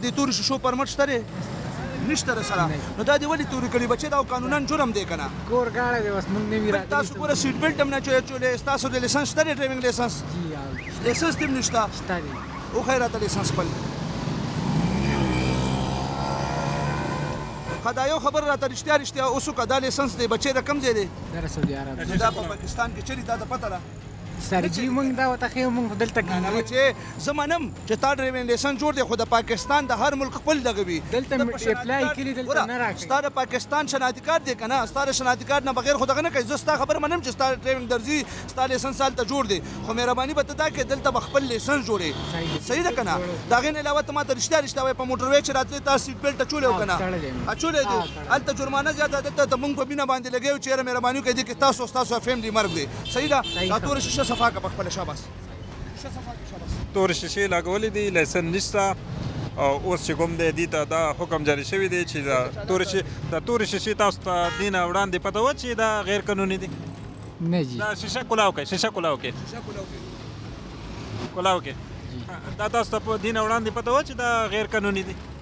د تورو شیشو پرمټ شته دی نشته سره نو دا دی ولی تور کړي بچي دا قانونا جرم دی کنه کور غاړه دی بس مونږ نه ویرا تاسو ګوره سیټ بیلټ هم نه چولې چولې تاسو د لایسنس شته دی ډرایوینګ لایسنس جی لایسنس تم نشته شته دی او خیره ته لایسنس خپل خدا یو خبر راته رښتیا رښتیا اوسو کدا لایسنس دی بچي د کم ځای دی دا په پاکستان کې چلی دا د پته سر جی مونږ دا وته خو مونږ خو دلته نه نه چې زه منم چې تا ډریوین لیسن جوړ دی خو د پاکستان د هر ملک خپل دغه وي دلته اپلای کړي دلته نه راکړي ستا د پاکستان شناختی کارت دی کنه ستا د شناختی کارت نه بغیر خو دغه نه کوي زه ستا خبره منم چې ستا ډریوینګ درځي ستا لیسنس هلته جوړ دی خو مهرباني به ته دا کې دلته به خپل لیسنس جوړې صحیح ده کنه دا غین علاوه ته ماته رښتیا رښتیا وای په موټر وی چې راتلې تا سیټ بیلټ اچولی او کنه اچولی دی هلته جرمانه زیاته ده دلته ته مونږ په مینه باندې لګیا یو چې یاره مهرباني وکړئ دې کې تاسو او ستاسو فیملي مرګ دی صحیح ده صحیح دا خبره. توره شیشه صفا کړه په خپله شاباس شیشه صفا کړه شاباس تور شیشې لګولې دي لایسن نشته او اوس چې کوم دی دي ته دا حکم جاری شوی دی چې دا تور شي دا تور شیشې تاسو ته دینه وړاندې پته و چې دا غیر قانوني دي نه جی دا شیشه کلاو کې شیشه کلاو کې شیشه کولاو کې کلاو کې دا تاسو ته په دینه وړاندې پته و چې دا غیر قانوني دي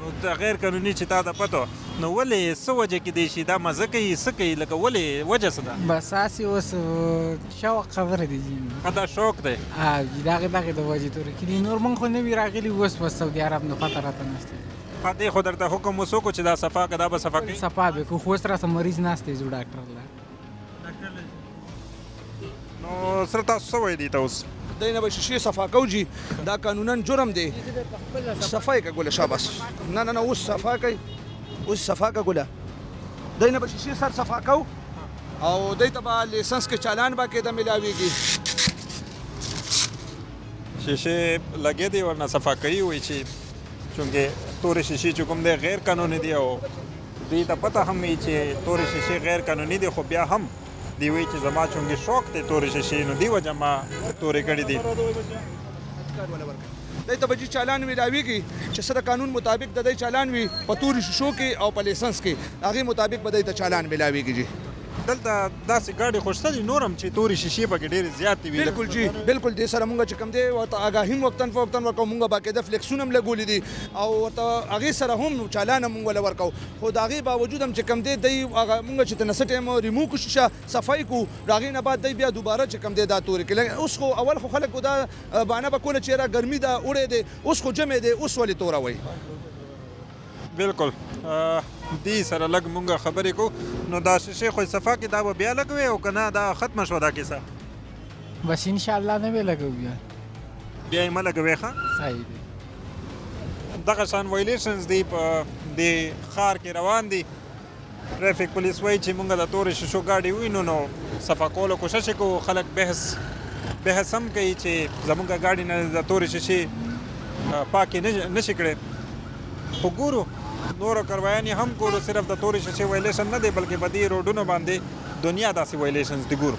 نو ته غیر قانوني چې تا ته پته وه نو ولې یې څه وجه کیدای شي دا مزه کوي څه کوي لکه ولې وجه څه ده؟ بس هسې اوس شوق خبره دي جي ښه دا شوق دی ها جي د هغې دغې د وجې تورې کړي نور موږ خو نوي راغلي اوس په سعودي عرب نه پته راته نشته ښه دې خو درته حکم اوس وکړو چې دا صفا که دا به صفا کوي؟ صفا به کوو خو اوس راسه مریض ناست دی ځو ډاکټر له. نو سره تاسو څه وایي دي ته اوس دای نه به شیشې صفا کو جی دا قانونا جرم دی صفای کا ګوله شاباس نه نه نه اوس صفا کوي اوس صفا کا ګوله دای نه به شیشې سر صفا کو او دای ته به لیسنس کې چالان به کې د ملاویږي شیشې لګې دی ورنه صفا کوي وي چې چونګې تورې شیشې چې کوم دی غیر قانوني دی او دوی ته پته هم وي چې تورې شیشې غیر قانوني دي خو بیا هم دی وایي چې زما چونګې شوق دی تورې شیشې نو دی وجه ما تورې کړې دي. دی ته به جی چالان ویلاویږي چې څه د قانون مطابق د دی چالان وي په تورې شیشو کې او په لیسنس کې د هغې مطابق به دی ته چالان ملاویږي جی. دلته داسې ګاډي خو شته دي نور هم چې تورې شیشې پکې ډېرې زیاتې وي. بلکل جي بلکل دې سره مونږ چې کوم دی ورته اګاهي هم وقتاً فوقتاً ورکوو مونږ باقاعده فلکسونه هم لګولي دي او ورته هغې سره هم چالان هم مونږ له ورکوو خو د هغې باوجود هم چې کوم دی دی هغه مونږ چې ترنه څه ټایم ریمو کړو شیشه صفايي کوو د هغې نه بعد دی بیا دوباره چې کوم دی دا تورې کوي لکه اوس خو اول خو خلکو دا بهانه به کوله چې یاره ګرمي ده اوړی دی اوس خو ژمی دی اوس ولې توروئ. بالکل دی سره لګ مونږه خبرې کو نو دا شیشه خو صفا کې دا بیا لګوي او کنه دا ختم شو دا کیسه بس ان شاء الله نه به لګو بیا بیا یې ملګوي ښه صحیح دی دغه شان وایلیشنز دی په د خار کې روان دي ټرافیک پولیس وایي چې موږ د تورې شیشو ګاډي ووینو نو صفا کولو کوشش یې کوو، خلک بحث بحث هم کوي چې زموږ ګاډي نه د تورې شیشې پاکې نه شي کړې خو ګورو نورو کرواین یې هم ګورو صرف د تورې شیشې وایلیشن نه دی بلکې په دې روډونو باندې دنیا داسې وایلیشنز دي ګورو.